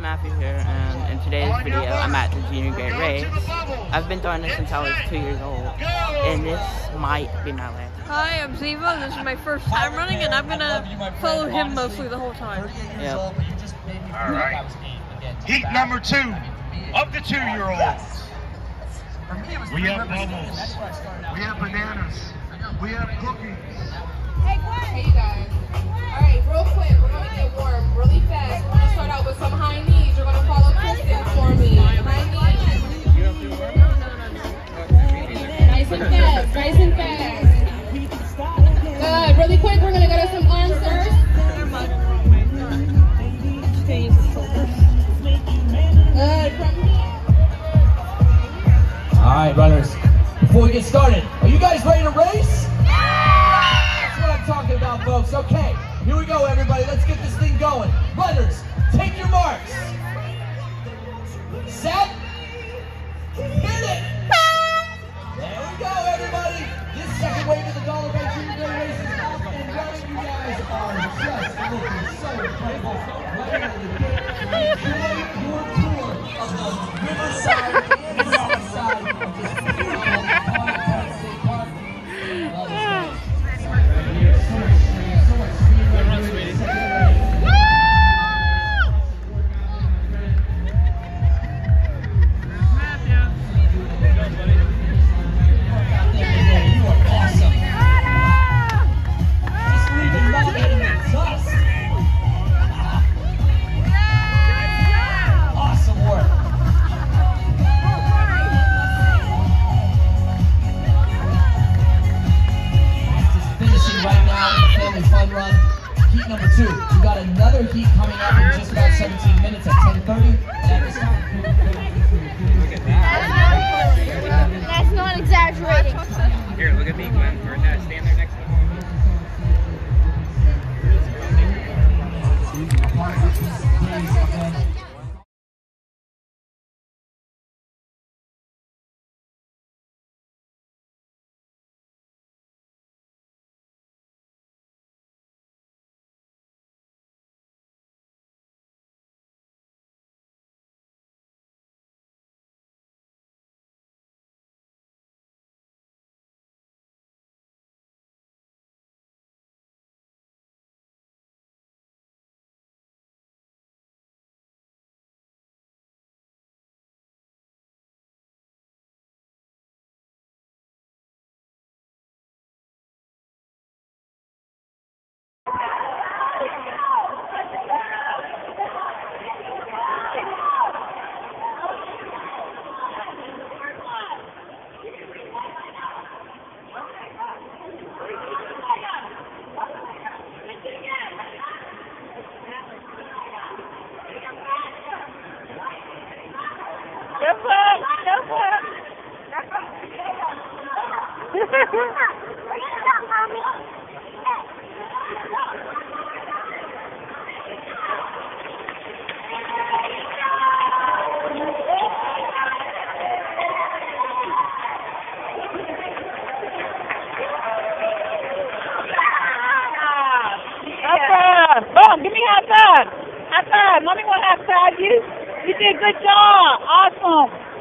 Matthew here, and in today's video, I'm at the junior Great Race. I've been throwing this since I was two years old, and this might be my last. Hi, I'm Ziva. This is my first time running, and I'm gonna follow him mostly the whole time. Yep. All right. Heat number two of the two-year-olds. We have bubbles. We have bananas. We have cookies. Hey, guys. All right, real quick, we're to get warm really fast. We're to start out with some high knees. You're to follow Kristen for me. High knees. Nice and fast, nice and fast. Good. Really quick, we're going to go to some. Good. All right, runners. Before we get started, are you guys ready to race? About, folks. Okay, here we go, everybody. Let's get this thing going. Runners, take your marks. Set. Hit it. There we go, everybody. This second wave of the Dollar Bank Junior Day race is up and running. You guys are just looking so incredible. Right out of the gate. Enjoy your tour of the Riverside run. Heat number two. We got another heat coming up in just about 17 minutes at 10:30. Boom! Give me high five! High five! Let me one high five you. You did a good job. Awesome.